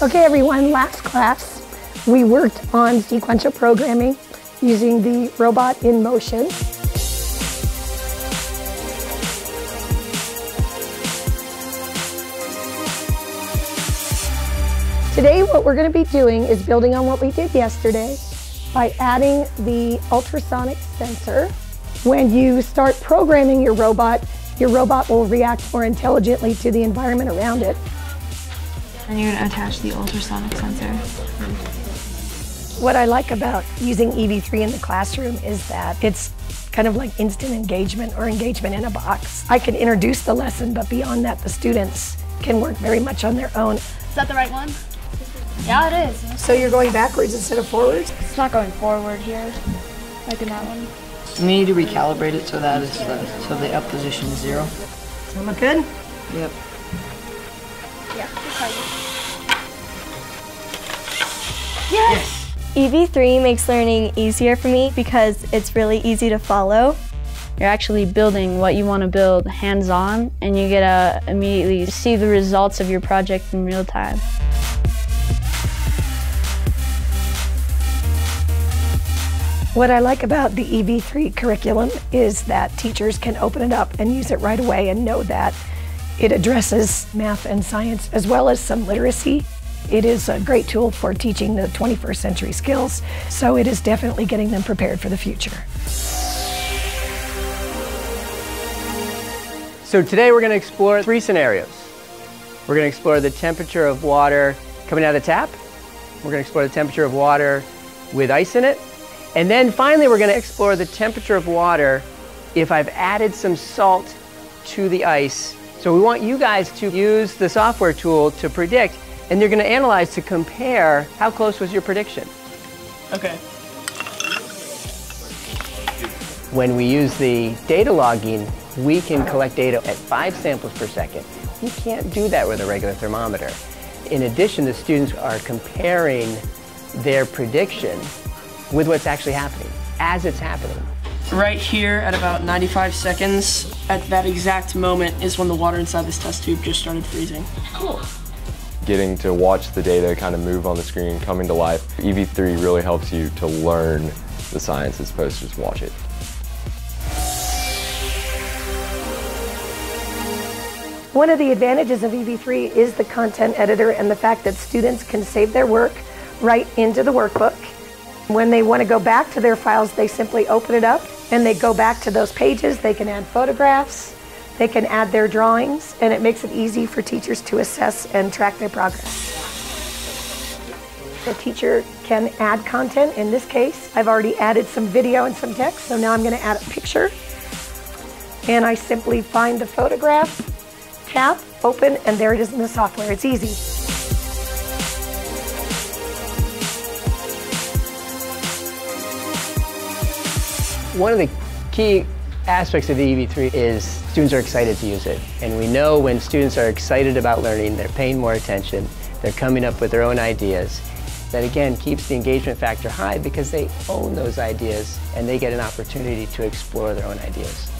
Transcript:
Okay, everyone, last class, we worked on sequential programming using the robot in motion. Today, what we're going to be doing is building on what we did yesterday by adding the ultrasonic sensor. When you start programming your robot, your robot will react more intelligently to the environment around it. And you're going to attach the ultrasonic sensor. What I like about using EV3 in the classroom is that it's kind of like instant engagement or engagement in a box. I can introduce the lesson, but beyond that, the students can work very much on their own. Is that the right one? Yeah, it is. So you're going backwards instead of forwards? It's not going forward here, like in that one. We need to recalibrate it so that it's the, so the up position is zero. Sound look good? Yep. Yeah. Yes! EV3 makes learning easier for me because it's really easy to follow. You're actually building what you want to build hands-on and you get to immediately see the results of your project in real time. What I like about the EV3 curriculum is that teachers can open it up and use it right away and know that it addresses math and science as well as some literacy. It is a great tool for teaching the 21st century skills, so it is definitely getting them prepared for the future. So today we're going to explore three scenarios. We're going to explore the temperature of water coming out of the tap. We're going to explore the temperature of water with ice in it. And then finally, we're going to explore the temperature of water if I've added some salt to the ice. So we want you guys to use the software tool to predict, and you're going to analyze to compare how close was your prediction. Okay. When we use the data logging, we can collect data at five samples per second. You can't do that with a regular thermometer. In addition, the students are comparing their prediction with what's actually happening, as it's happening. Right here at about 95 seconds, at that exact moment is when the water inside this test tube just started freezing. Cool. Getting to watch the data kind of move on the screen, coming to life. EV3 really helps you to learn the science as opposed to just watch it. One of the advantages of EV3 is the content editor and the fact that students can save their work right into the workbook. When they want to go back to their files, they simply open it up and they go back to those pages. They can add photographs, they can add their drawings, and it makes it easy for teachers to assess and track their progress. The teacher can add content. In this case, I've already added some video and some text, so now I'm going to add a picture. And I simply find the photograph, tap, open, and there it is in the software. It's easy. One of the key aspects of the EV3 is students are excited to use it. And we know when students are excited about learning, they're paying more attention, they're coming up with their own ideas. That again keeps the engagement factor high because they own those ideas and they get an opportunity to explore their own ideas.